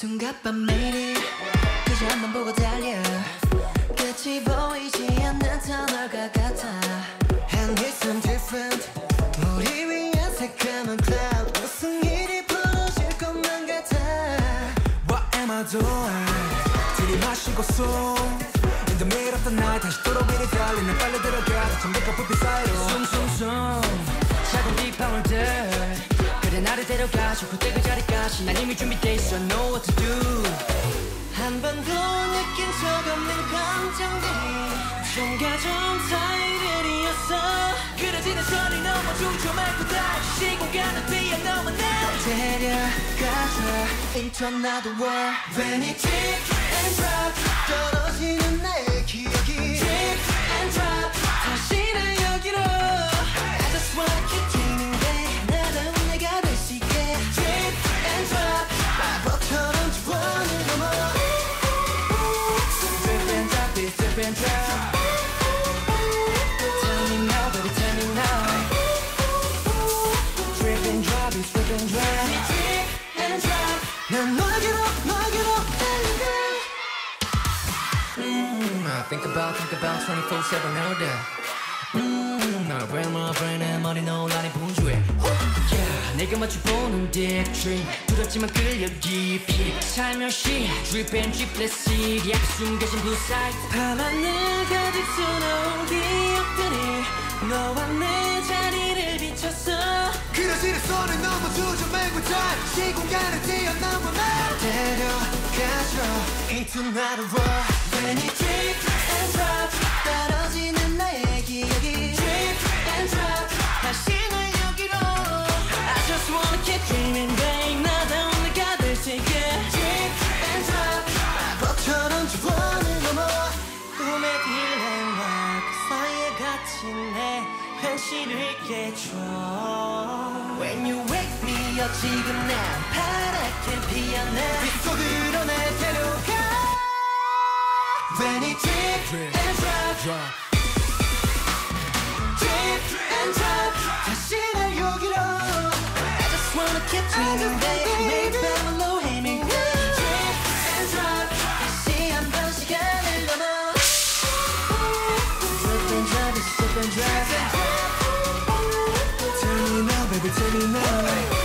한순간밤 매일 그저 한번 보고 달려. 끝이 보이지 않는 터널과 같아. And it's some different. 우리 위한 새까만 cloud. 무슨 일이 벌어질 것만 같아. What am I doing? 들이마시고 숨. In the middle of the night 다시 도로위를 달리는 빨리 들어가 전부터 불빛 사이로. 숨숨숨. 작은 빗방울 들. 그래 나를 데려가 저 그때 그 자리까지 난 이미 준비돼 있어. Know what to do. 한 번도 느낀 적 없는 감정들이 좀 가져온 사이들이었어. 그려지는 선이 넘어 중초 말고 다시 시공간을 뛰어넘어 날 데려가줘 into another When it and drop it drip and drop drip and drop 난 너에게로 너에게로 달려가 Mm, I think about think about 24/7 all day Mm, 나 brain my brain 내 머리 논란이 분주해 Yeah, 내가 마치 보는 dick tree 두렵지만 끌려 깊이 살며시 drip and drip let's see 약 숨겨진 blue side 밤하늘 가득 쏟아온 기 다시 시공간을 뛰어넘어 날 데려가줘 into another world When it drip and drop 떨어지는 나의 기억이 drip and drop 다시 날 여기로 I just wanna keep dreaming babe 나다운 내가 될수 있게 drip and drop 마법처럼 주원을 넘어 꿈의 딜레마 그 사이에 갇힌 내 현실을 깨줘 When you wake me up 지금 난 파랗게 피어나 속으로 날 데려가 When it drip and drop drip and drop 다시 날 여기로 I just wanna keep dreaming babe 매일 밤으로 헤매고 drip and drop 다시 한번 시간을 넘어 Drip and drop, it's drip and drop It's any night.